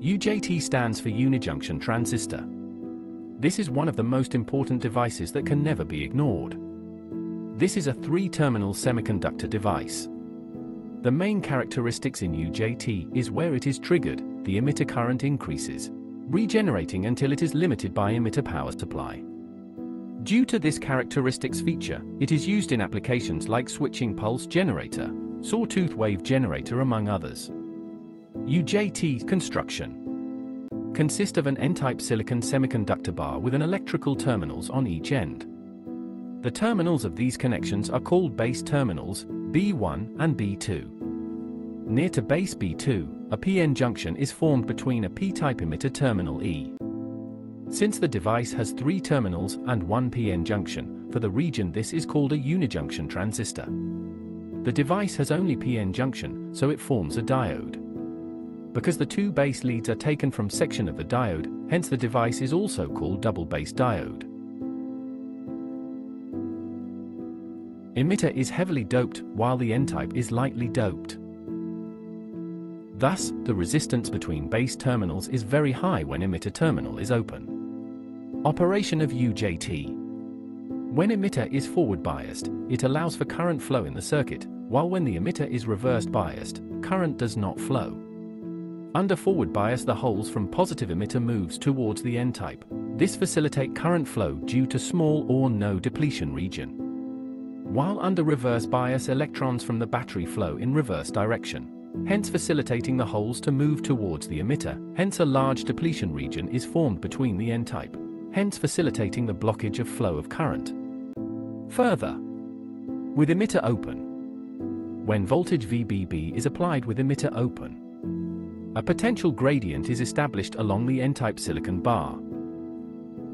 UJT stands for Unijunction Transistor. This is one of the most important devices that can never be ignored. This is a three-terminal semiconductor device. The main characteristics in UJT is where it is triggered, the emitter current increases, regenerating until it is limited by emitter power supply. Due to this characteristics feature, it is used in applications like switching pulse generator, sawtooth wave generator among others. UJT construction consist of an N-type silicon semiconductor bar with an electrical terminals on each end. The terminals of these connections are called base terminals, B1 and B2. Near to base B2, a PN junction is formed between a P-type emitter terminal E. Since the device has three terminals and one PN junction, for the region this is called a unijunction transistor. The device has only PN junction, so it forms a diode. Because the two base leads are taken from section of the diode, hence the device is also called double base diode. Emitter is heavily doped, while the N-type is lightly doped. Thus, the resistance between base terminals is very high when emitter terminal is open. Operation of UJT. When emitter is forward biased, it allows for current flow in the circuit, while when the emitter is reversed biased, current does not flow. Under forward bias the holes from positive emitter moves towards the N-type. This facilitate current flow due to small or no depletion region. While under reverse bias electrons from the battery flow in reverse direction hence facilitating the holes to move towards the emitter, hence a large depletion region is formed between the N-type, hence facilitating the blockage of flow of current. Further, with emitter open, when voltage VBB is applied with emitter open, a potential gradient is established along the N-type silicon bar.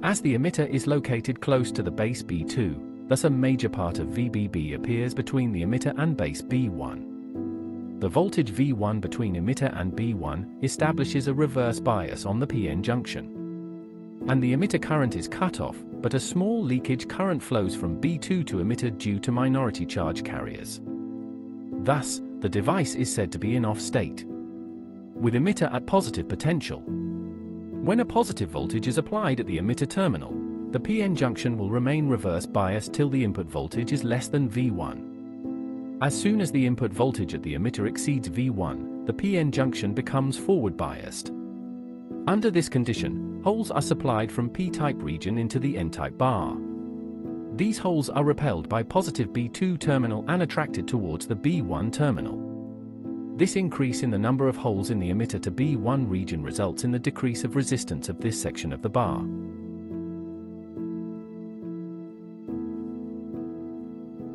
As the emitter is located close to the base B2, thus a major part of VBB appears between the emitter and base B1. The voltage V1 between emitter and B1 establishes a reverse bias on the PN junction. And the emitter current is cut off, but a small leakage current flows from B2 to emitter due to minority charge carriers. Thus, the device is said to be in off state. With emitter at positive potential. When a positive voltage is applied at the emitter terminal, the PN junction will remain reverse biased till the input voltage is less than V1. As soon as the input voltage at the emitter exceeds V1, the PN junction becomes forward biased. Under this condition, holes are supplied from P-type region into the N-type bar. These holes are repelled by positive B2 terminal and attracted towards the B1 terminal. This increase in the number of holes in the emitter to B1 region results in the decrease of resistance of this section of the bar.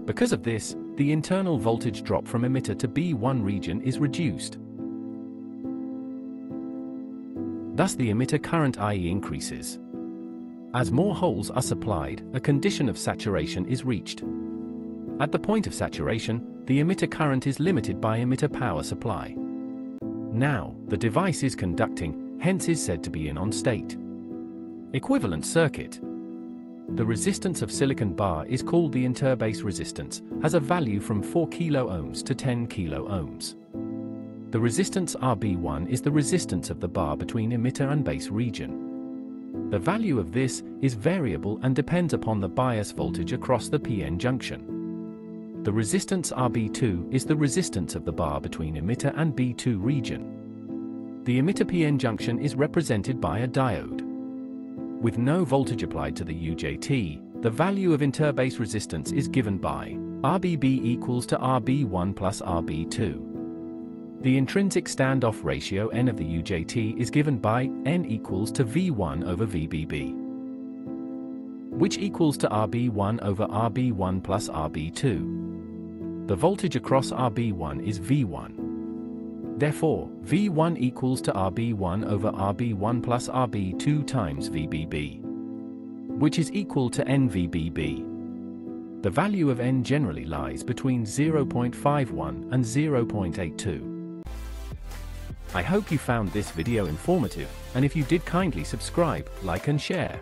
Because of this, the internal voltage drop from emitter to B1 region is reduced. Thus the emitter current IE increases. As more holes are supplied, a condition of saturation is reached. At the point of saturation, the emitter current is limited by emitter power supply. Now, the device is conducting, hence is said to be in on state. Equivalent circuit. The resistance of silicon bar is called the interbase resistance, has a value from 4 kilo ohms to 10 kilo ohms. The resistance RB1 is the resistance of the bar between emitter and base region. The value of this is variable and depends upon the bias voltage across the PN junction. The resistance RB2 is the resistance of the bar between emitter and B2 region. The emitter PN junction is represented by a diode. With no voltage applied to the UJT, the value of interbase resistance is given by RBB equals to RB1 plus RB2. The intrinsic standoff ratio N of the UJT is given by N equals to V1 over VBB, which equals to RB1 over RB1 plus RB2. The voltage across RB1 is V1. Therefore, V1 equals to RB1 over RB1 plus RB2 times VBB, which is equal to NVBB. The value of N generally lies between 0.51 and 0.82. I hope you found this video informative, and if you did kindly subscribe, like and share.